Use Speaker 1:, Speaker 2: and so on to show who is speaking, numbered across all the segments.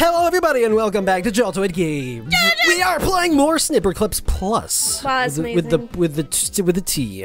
Speaker 1: Hello, everybody, and welcome back to Jaltoid Games. we are playing more Snipperclips Plus.
Speaker 2: Wow, that's
Speaker 1: with, the, with the with the t- with the T.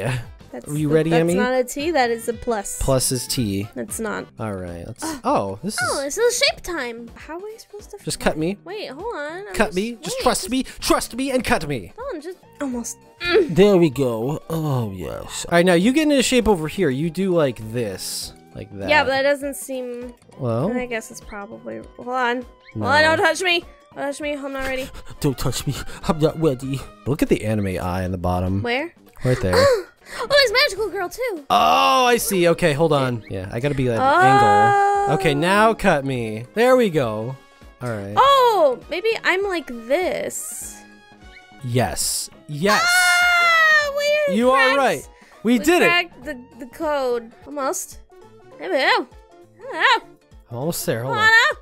Speaker 2: That's
Speaker 1: Are you
Speaker 2: the-
Speaker 1: ready,
Speaker 2: That's
Speaker 1: Emi?
Speaker 2: not a T. That is a plus.
Speaker 1: Plus is T.
Speaker 2: That's not.
Speaker 1: All right. Let's. Oh, oh this
Speaker 2: Oh,
Speaker 1: is.
Speaker 2: this is shape time. How are we supposed to?
Speaker 1: Just cut me.
Speaker 2: Wait, hold on. I'm
Speaker 1: Cut me. Just
Speaker 2: wait,
Speaker 1: trust me. Trust me and cut me.
Speaker 2: Hold on, just almost.
Speaker 1: There we go. Oh yes. All right, now you get into shape over here. You do like this, like that.
Speaker 2: Yeah, but that doesn't seem.
Speaker 1: well,
Speaker 2: I guess it's probably. Hold on.
Speaker 1: No.
Speaker 2: Hold on, don't touch me. Don't touch me. I'm not ready.
Speaker 1: don't touch me. I'm not ready. Look at the anime eye on the bottom,
Speaker 2: Where?
Speaker 1: right there.
Speaker 2: Oh, it's magical girl too.
Speaker 1: Oh, I see. Okay, hold on. Yeah, I gotta be at an angle. Okay, now cut me. There we go. All right.
Speaker 2: Oh, maybe I'm like this.
Speaker 1: Yes. Yes.
Speaker 2: Ah, we
Speaker 1: You are right. We,
Speaker 2: We
Speaker 1: did it.
Speaker 2: the the code almost. There we go. Oh,
Speaker 1: I'm almost there. Hold
Speaker 2: Come
Speaker 1: on.
Speaker 2: on up.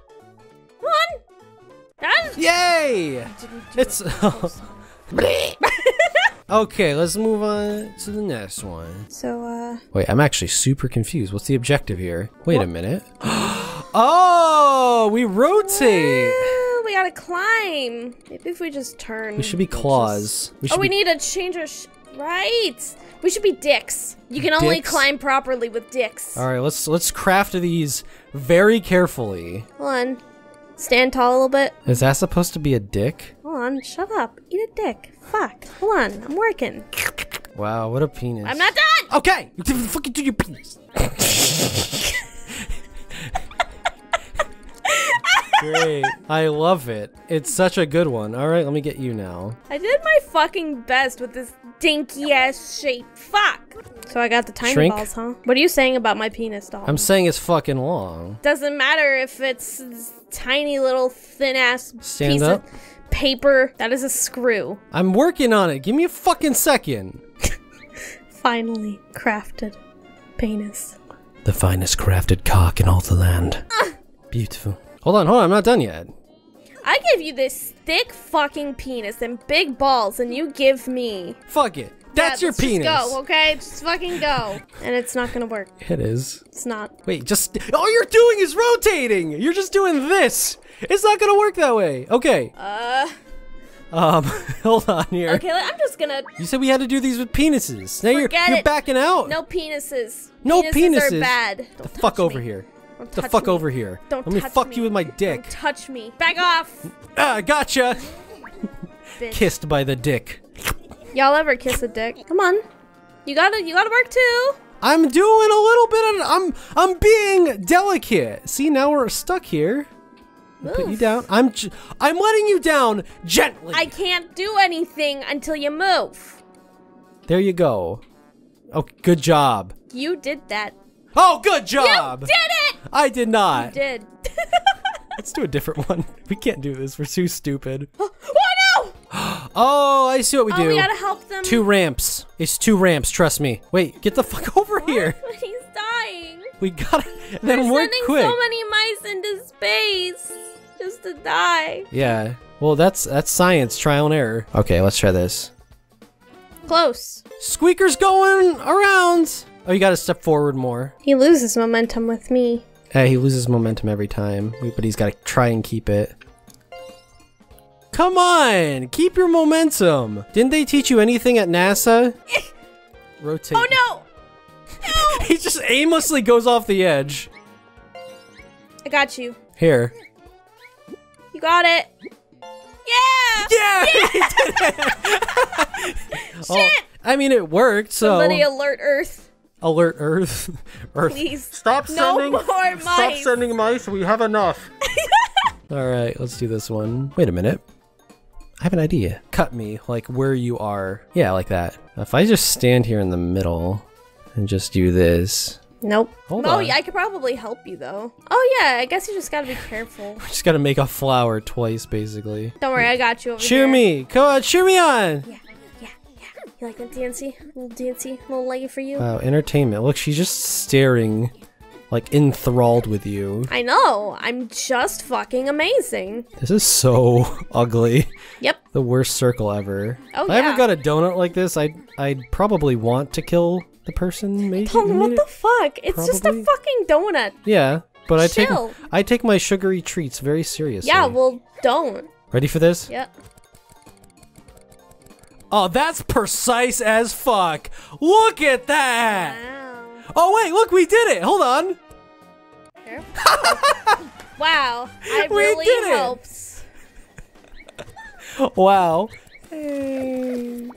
Speaker 2: Come on. Done.
Speaker 1: Yay! It's
Speaker 2: it
Speaker 1: okay. Let's move on to the next one.
Speaker 2: So, uh,
Speaker 1: Wait, I'm actually super confused. What's the objective here? Wait a minute. oh, we rotate.
Speaker 2: Ooh, we gotta climb. Maybe if we just turn.
Speaker 1: We should be
Speaker 2: we'll
Speaker 1: claws. We should
Speaker 2: Oh, we
Speaker 1: be-
Speaker 2: need to change our. Sh- right. We should be dicks. You can only climb properly with dicks.
Speaker 1: All right, let's let's craft these very carefully.
Speaker 2: Hold on. Stand tall a little bit.
Speaker 1: Is that supposed to be a dick?
Speaker 2: Hold on. Shut up. Eat a dick. Fuck. Hold on. I'm working.
Speaker 1: Wow, what a penis.
Speaker 2: I'm not done.
Speaker 1: Okay, you fucking do your penis. Great. I love it. It's such a good one. All right, let me get you now.
Speaker 2: I did my fucking best with this dinky ass shape. Fuck. So I got the tiny
Speaker 1: Shrink?
Speaker 2: balls, huh? What are you saying about my penis doll?
Speaker 1: I'm saying it's fucking long.
Speaker 2: Doesn't matter if it's tiny little thin ass
Speaker 1: Stand
Speaker 2: piece
Speaker 1: up.
Speaker 2: of paper. That is a screw.
Speaker 1: I'm working on it. Give me a fucking second.
Speaker 2: Finally crafted penis.
Speaker 1: The finest crafted cock in all the land. Ah. Beautiful. Hold on, hold on. I'm not done yet.
Speaker 2: I give you this thick fucking penis and big balls, and you give me.
Speaker 1: Fuck it. That's
Speaker 2: Yeah,
Speaker 1: your penis.
Speaker 2: Just go, okay? Just fucking go. And it's not gonna work.
Speaker 1: It is.
Speaker 2: It's not.
Speaker 1: Wait, just all you're doing is rotating. You're just doing this. It's not gonna work that way. Okay.
Speaker 2: Uh.
Speaker 1: Um, hold on here.
Speaker 2: Okay, I'm just gonna.
Speaker 1: You said we had to do these with penises. Now you're
Speaker 2: Forget
Speaker 1: you're
Speaker 2: it.
Speaker 1: backing out.
Speaker 2: No penises.
Speaker 1: No
Speaker 2: penises.
Speaker 1: penises.
Speaker 2: are bad. Don't
Speaker 1: the fuck over
Speaker 2: me.
Speaker 1: here.
Speaker 2: Don't
Speaker 1: The fuck
Speaker 2: me.
Speaker 1: over here.
Speaker 2: Don't
Speaker 1: Let me fuck
Speaker 2: me.
Speaker 1: you with my dick.
Speaker 2: Don't touch me. Back off.
Speaker 1: Ah, gotcha. Kissed by the dick.
Speaker 2: Y'all ever kiss a dick? Come on. You gotta. You gotta work too.
Speaker 1: I'm doing a little bit of. I'm I'm being delicate. See, now we're stuck here. Put you down. I'm j- I'm letting you down gently.
Speaker 2: I can't do anything until you move.
Speaker 1: there you go. Oh, good job.
Speaker 2: You did that.
Speaker 1: Oh, good job.
Speaker 2: You did it.
Speaker 1: I did not.
Speaker 2: Did.
Speaker 1: Let's do a different one. We can't do this. We're too stupid.
Speaker 2: oh no!
Speaker 1: Oh, I see what we
Speaker 2: Oh,
Speaker 1: do.
Speaker 2: we gotta help them.
Speaker 1: Two ramps. It's two ramps. Trust me. Wait, get the fuck over here.
Speaker 2: He's dying.
Speaker 1: We gotta. Then
Speaker 2: We're
Speaker 1: work
Speaker 2: sending
Speaker 1: quick.
Speaker 2: so many mice into space just to die.
Speaker 1: yeah. Well, that's that's science, trial and error. Okay, let's try this.
Speaker 2: Close.
Speaker 1: Squeaker's going around. Oh, you gotta step forward more.
Speaker 2: He loses momentum with me.
Speaker 1: Hey, he loses momentum every time, but he's gotta try and keep it. Come on, keep your momentum. Didn't they teach you anything at NASA? Rotate.
Speaker 2: Oh no! No!
Speaker 1: He just aimlessly goes off the edge.
Speaker 2: I got you.
Speaker 1: Here.
Speaker 2: You got it. Yeah!
Speaker 1: Yeah! it! Oh,
Speaker 2: Shit!
Speaker 1: I mean, it worked, so.
Speaker 2: Somebody alert Earth,
Speaker 1: Alert Earth. Earth.
Speaker 2: please.
Speaker 1: Stop
Speaker 2: No
Speaker 1: sending.
Speaker 2: more
Speaker 1: Stop
Speaker 2: mice.
Speaker 1: sending mice. We have enough. All right, let's do this one. Wait a minute. I have an idea. Cut me like where you are. Yeah, like that. If I just stand here in the middle and just do this,
Speaker 2: Nope.
Speaker 1: Hold
Speaker 2: oh,
Speaker 1: on.
Speaker 2: yeah, I could probably help you though. Oh yeah, I guess you just gotta be careful.
Speaker 1: we just gotta make a flower twice, basically.
Speaker 2: Don't worry, I got you over
Speaker 1: Cheer
Speaker 2: here.
Speaker 1: me. Come on, cheer me on.
Speaker 2: Yeah, yeah, yeah. You like that dancey? little dancey, little leggy for you?
Speaker 1: Wow, entertainment. Look, she's just staring, like enthralled with you.
Speaker 2: I know. I'm just fucking amazing.
Speaker 1: This is so ugly.
Speaker 2: Yep.
Speaker 1: The worst circle ever.
Speaker 2: Oh,
Speaker 1: if I ever got a donut like this, I'd I'd probably want to kill the person making
Speaker 2: Tom, what the fuck? It's just a fucking donut.
Speaker 1: Yeah, But I take I take my sugary treats very seriously.
Speaker 2: Yeah, well, don't.
Speaker 1: Ready for this?
Speaker 2: Yep.
Speaker 1: Oh, that's precise as fuck. Look at that.
Speaker 2: Wow.
Speaker 1: Oh wait, look, we did it. Hold on.
Speaker 2: Wow. I
Speaker 1: We
Speaker 2: really
Speaker 1: did it.
Speaker 2: helped.
Speaker 1: Wow. Emi.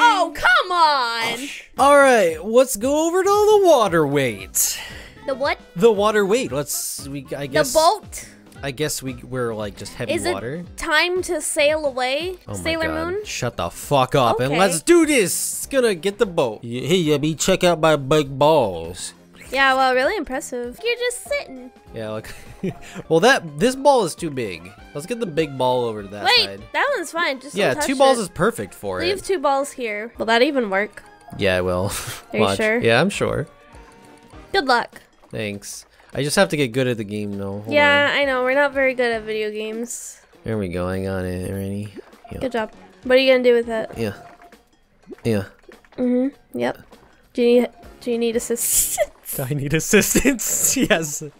Speaker 2: Oh, come on.
Speaker 1: All right, let's go over to the water weight.
Speaker 2: The what?
Speaker 1: The water weight. Let's. We. I guess
Speaker 2: The
Speaker 1: guess.
Speaker 2: boat?
Speaker 1: I guess we we're like just heavy
Speaker 2: Is
Speaker 1: water.
Speaker 2: it time to sail away,
Speaker 1: Oh my
Speaker 2: Sailor
Speaker 1: God.
Speaker 2: Moon?
Speaker 1: Shut the fuck up and let's do this. It's gonna get the boat. Hey, Abby, check out my big balls.
Speaker 2: Yeah, well, really impressive. You're just sitting.
Speaker 1: Yeah, look. well, that this ball is too big. Let's get the big ball over to that
Speaker 2: Wait,
Speaker 1: side.
Speaker 2: that one's fine. Just
Speaker 1: Yeah, two balls
Speaker 2: it.
Speaker 1: is perfect for it.
Speaker 2: Leave two balls here. Will that even work?
Speaker 1: Yeah, I will.
Speaker 2: Are you sure?
Speaker 1: Yeah, I'm sure.
Speaker 2: Good luck.
Speaker 1: Thanks. I just have to get good at the game though. Hold
Speaker 2: yeah, I know. We're not very good at video games.
Speaker 1: on. There we go. I got it already. Yeah.
Speaker 2: Good job. What are you gonna do with it?
Speaker 1: Yeah. Yeah.
Speaker 2: Mm-hmm. Yep. Do you need do you need assistance?
Speaker 1: Do I need assistance? yes.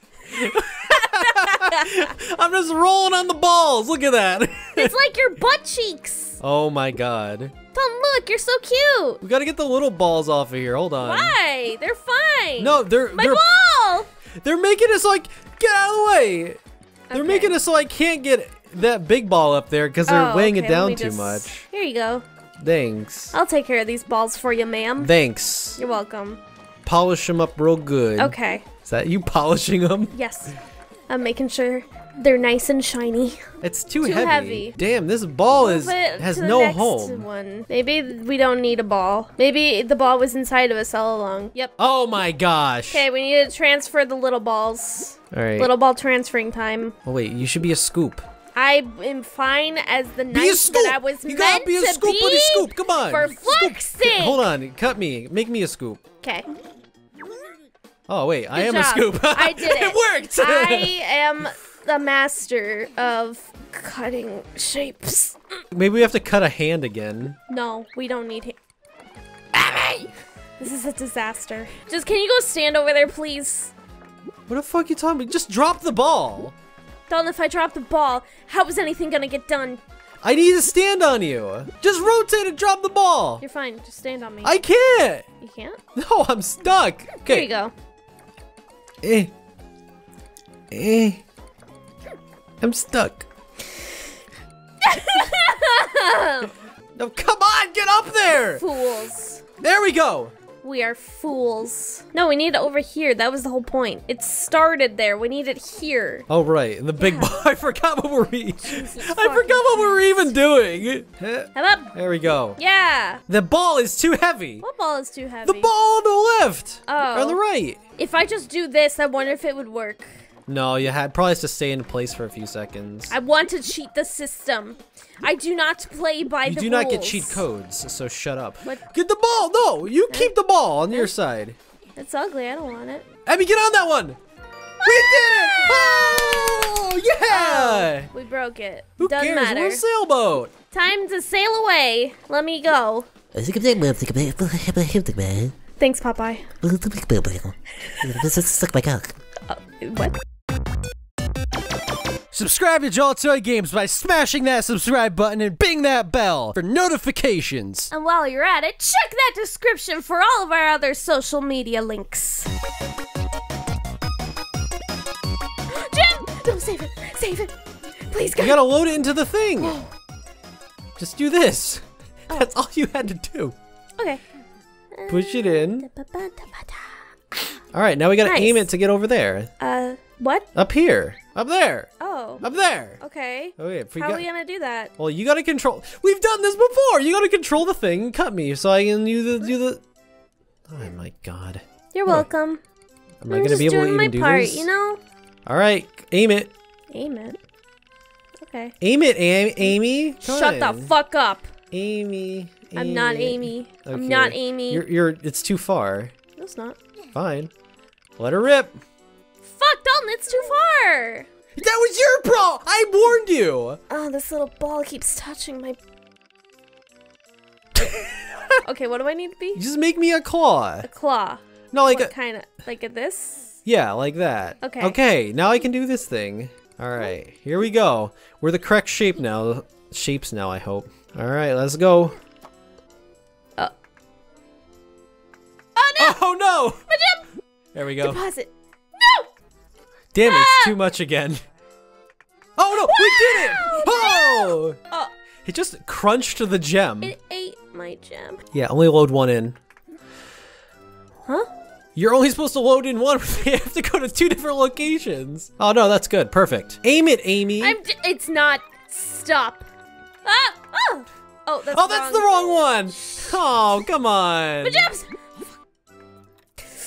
Speaker 1: I'm just rolling on the balls. Look at that.
Speaker 2: it's like your butt cheeks.
Speaker 1: oh my god.
Speaker 2: Tom, look, you're so cute.
Speaker 1: We gotta get the little balls off of here. Hold on.
Speaker 2: Why? They're fine.
Speaker 1: No, they're
Speaker 2: my
Speaker 1: they're
Speaker 2: ball.
Speaker 1: They're making us like get out of the way. They're making us so I can't get that big ball up there because they're
Speaker 2: Oh,
Speaker 1: weighing
Speaker 2: okay,
Speaker 1: it down too
Speaker 2: just-
Speaker 1: much.
Speaker 2: Here you go.
Speaker 1: Thanks.
Speaker 2: I'll take care of these balls for you, ma'am.
Speaker 1: Thanks.
Speaker 2: You're welcome.
Speaker 1: Polish them up real good.
Speaker 2: Okay.
Speaker 1: Is that you polishing them?
Speaker 2: Yes. I'm making sure they're nice and shiny.
Speaker 1: It's too,
Speaker 2: Too
Speaker 1: heavy.
Speaker 2: heavy.
Speaker 1: Damn, this ball is
Speaker 2: Move it
Speaker 1: has no home.
Speaker 2: One. Maybe we don't need a ball. Maybe the ball was inside of us all along. Yep.
Speaker 1: Oh my gosh.
Speaker 2: Okay, we need to transfer the little balls.
Speaker 1: All right.
Speaker 2: Little ball transferring time.
Speaker 1: Oh wait, you should be a scoop.
Speaker 2: I am fine as the
Speaker 1: Be a
Speaker 2: knight
Speaker 1: scoop.
Speaker 2: that I was
Speaker 1: you
Speaker 2: meant
Speaker 1: gotta be a
Speaker 2: to
Speaker 1: scoop
Speaker 2: be.
Speaker 1: a scoop. Come on.
Speaker 2: For fuck's sake.
Speaker 1: Hold on. Cut me. Make me a scoop.
Speaker 2: Okay.
Speaker 1: Oh wait, I am
Speaker 2: job.
Speaker 1: a scoop.
Speaker 2: I did it.
Speaker 1: it worked.
Speaker 2: I am the master of cutting shapes.
Speaker 1: Maybe we have to cut a hand again.
Speaker 2: No, we don't need him. This is a disaster. Just can you go stand over there, please?
Speaker 1: What the fuck you talking about? Just drop the ball.
Speaker 2: Don, if I drop the ball, how is anything gonna get done?
Speaker 1: I need to stand on you. Just rotate and drop the ball.
Speaker 2: You're fine. Just stand on me.
Speaker 1: I can't.
Speaker 2: you can't?
Speaker 1: No, I'm stuck. Okay.
Speaker 2: There you go.
Speaker 1: Eh. Eh. I'm stuck. no, come on, get up there.
Speaker 2: Fools.
Speaker 1: There we go.
Speaker 2: We are fools. No, we need it over here. That was the whole point. It started there. We need it here.
Speaker 1: Oh right, the big
Speaker 2: Yeah.
Speaker 1: ball. I forgot what we're. E- I forgot what we were even doing.
Speaker 2: Have up.
Speaker 1: There we go.
Speaker 2: Yeah.
Speaker 1: The ball is too heavy.
Speaker 2: What ball is too heavy?
Speaker 1: The ball on the left.
Speaker 2: Oh.
Speaker 1: On the right.
Speaker 2: If I just do this, I wonder if it would work.
Speaker 1: No, you had probably has to stay in place for a few seconds.
Speaker 2: I want to cheat the system. I do not play by
Speaker 1: you
Speaker 2: the You
Speaker 1: do
Speaker 2: rules.
Speaker 1: not get cheat codes, so shut up.
Speaker 2: What?
Speaker 1: Get the ball. No, you keep the ball on your side.
Speaker 2: It's ugly. I don't want it.
Speaker 1: Abby, get on that one. We ah! did it! Oh, yeah!
Speaker 2: Oh, we broke it.
Speaker 1: Who
Speaker 2: Doesn't
Speaker 1: cares?
Speaker 2: matter.
Speaker 1: We're a sailboat.
Speaker 2: Time to sail away. Let me go. Thanks, Popeye.
Speaker 3: Suck my cock.
Speaker 2: What?
Speaker 1: Subscribe to Jaltoid Games by smashing that subscribe button and bing that bell for notifications.
Speaker 2: And while you're at it, check that description for all of our other social media links. Jim! Don't save it. Save it. Please,
Speaker 1: You gotta load it into the thing. Just do this. Oh. That's all you had to do.
Speaker 2: Okay.
Speaker 1: Push it in. All right, now we gotta
Speaker 2: Nice.
Speaker 1: aim it to get over there.
Speaker 2: Uh, what?
Speaker 1: Up here. Up there.
Speaker 2: Oh.
Speaker 1: Up there.
Speaker 2: Okay.
Speaker 1: Oh yeah, if
Speaker 2: How are we gonna do that?
Speaker 1: Well, you gotta control. We've done this before. You gotta control the thing and cut me so I can do the do the. Oh my god.
Speaker 2: You're
Speaker 1: What?
Speaker 2: welcome.
Speaker 1: Am I
Speaker 2: I'm
Speaker 1: gonna
Speaker 2: just
Speaker 1: be able to
Speaker 2: doing
Speaker 1: even
Speaker 2: my
Speaker 1: do
Speaker 2: part,
Speaker 1: this?
Speaker 2: you know?
Speaker 1: All right, aim it.
Speaker 2: Aim it. Okay.
Speaker 1: Aim it, Am- Amy. Come
Speaker 2: Shut the fuck up.
Speaker 1: Amy.
Speaker 2: I'm not eh, Amy. I'm not Amy.
Speaker 1: You're, you're. It's too far.
Speaker 2: No, it's not.
Speaker 1: Fine. Let her rip.
Speaker 2: Fuck, Dalton, it's too far.
Speaker 1: That was your problem. I warned you.
Speaker 2: Oh, this little ball keeps touching my. okay, what do I need to be?
Speaker 1: Just make me a claw.
Speaker 2: A claw.
Speaker 1: No, like
Speaker 2: what
Speaker 1: a,
Speaker 2: kind of? Like a this?
Speaker 1: Yeah, like that.
Speaker 2: Okay.
Speaker 1: Okay, now I can do this thing. All right, here we go. We're the correct shape now. Shapes now, I hope. All right, let's go. There we go.
Speaker 2: Deposit. No!
Speaker 1: Damn, it's
Speaker 2: Ah!
Speaker 1: too much again. Oh no, we did it! Oh!
Speaker 2: Oh,
Speaker 1: It just crunched the gem.
Speaker 2: it ate my gem.
Speaker 1: Yeah, only load one in.
Speaker 2: Huh?
Speaker 1: You're only supposed to load in one. you have to go to two different locations. Oh no, that's good. Perfect. Aim it, Amy.
Speaker 2: I'm. J- it's not. Stop. Ah! Oh! Oh, that's
Speaker 1: oh, that's the wrong one. Oh, come on.
Speaker 2: My gems!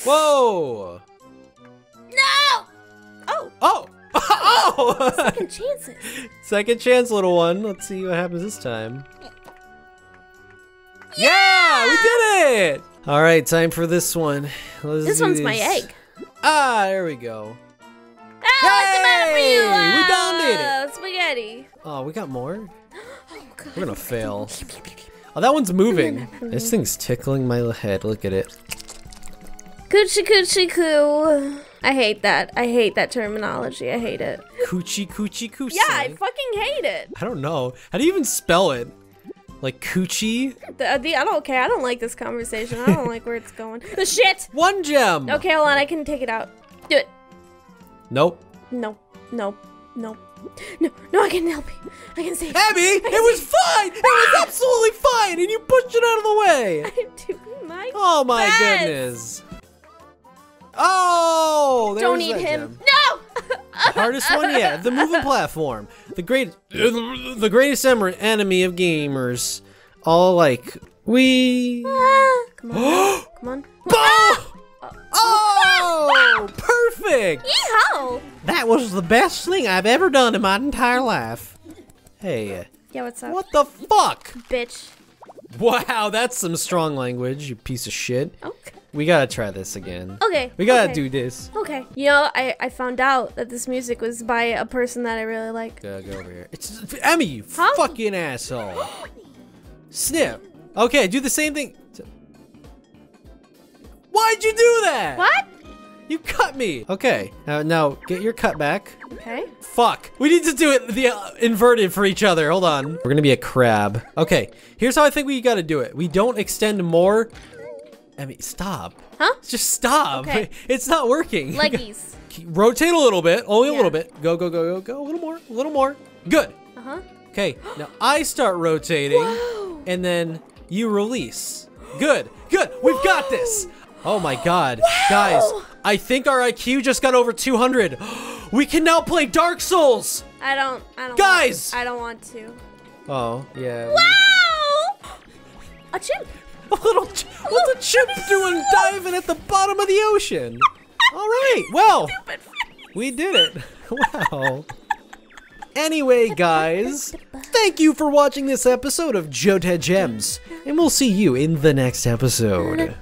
Speaker 1: Whoa.
Speaker 2: No! Oh,
Speaker 1: Oh. Oh.
Speaker 2: second chances.
Speaker 1: Second chance, little one. Let's see what happens this time. Yeah, we did it. All right, time for this one. Let's
Speaker 2: This one's my egg.
Speaker 1: Ah, there we go.
Speaker 2: Ah, matter with you?
Speaker 1: Yay! We done did it.
Speaker 2: Spaghetti.
Speaker 1: Oh, we got more.
Speaker 2: Oh, God.
Speaker 1: We're gonna fail. Oh, that one's moving. This thing's tickling my head. Look at it.
Speaker 2: Coochie coochie coo. I hate that. I hate that terminology. I hate it.
Speaker 1: Coochie coochie coochie.
Speaker 2: Yeah, I fucking hate it.
Speaker 1: I don't know. How do you even spell it? Like coochie?
Speaker 2: The, uh, the, I don't care. I don't like this conversation. I don't like where it's going. The shit.
Speaker 1: One gem.
Speaker 2: Okay, hold on. I can take it out. Do it.
Speaker 1: Nope.
Speaker 2: No. No. No. No. No. I can help you. I can save.
Speaker 1: Abby, it was fine. It was absolutely fine, and you pushed it out of the way.
Speaker 2: I'm doing my.
Speaker 1: Oh my
Speaker 2: best.
Speaker 1: goodness. Oh,
Speaker 2: Don't eat him.
Speaker 1: gem.
Speaker 2: No.
Speaker 1: Hardest one yet. The moving platform. The great, the greatest enemy of gamers. All like we.
Speaker 2: Ah, Come on. Come on.
Speaker 1: Oh! Oh! Perfect!
Speaker 2: Yeehaw.
Speaker 1: That was the best thing I've ever done in my entire life. Hey,
Speaker 2: Yeah. What's up,
Speaker 1: what the fuck?
Speaker 2: bitch?
Speaker 1: Wow, that's some strong language, you piece of shit.
Speaker 2: Okay.
Speaker 1: We gotta try this again.
Speaker 2: Okay.
Speaker 1: We gotta
Speaker 2: okay.
Speaker 1: do this.
Speaker 2: Okay. You know, I, I found out that this music was by a person that I really like.
Speaker 1: Go, go over here. It's Emi, you
Speaker 2: Huh?
Speaker 1: fucking asshole. Snip. Okay, do the same thing. Why'd you do that?
Speaker 2: What?
Speaker 1: You cut me. Okay, now, now get your cut back.
Speaker 2: Okay.
Speaker 1: Fuck. We need to do it the uh, inverted for each other. Hold on. We're gonna be a crab. Okay, here's how I think we gotta do it. We don't extend more. I mean, stop.
Speaker 2: Huh?
Speaker 1: Just stop.
Speaker 2: Okay.
Speaker 1: It's not working.
Speaker 2: Leggies.
Speaker 1: Rotate a little bit. Only a
Speaker 2: Yeah.
Speaker 1: little bit. Go, go, go, go, go. A little more. A little more. Good.
Speaker 2: Uh huh.
Speaker 1: Okay, now I start rotating,
Speaker 2: Whoa.
Speaker 1: and then you release. Good, good. We've got this. Oh my god. Guys, I think our IQ just got over 200. We can now play Dark Souls.
Speaker 2: I don't. I don't.
Speaker 1: Guys!
Speaker 2: I don't want to.
Speaker 1: Oh, yeah.
Speaker 2: Wow! A chimp.
Speaker 1: A little what's a chimp doing diving at the bottom of the ocean? All right. Well, we did it. Wow. Anyway, guys, thank you for watching this episode of Jaltoid Games, and we'll see you in the next episode.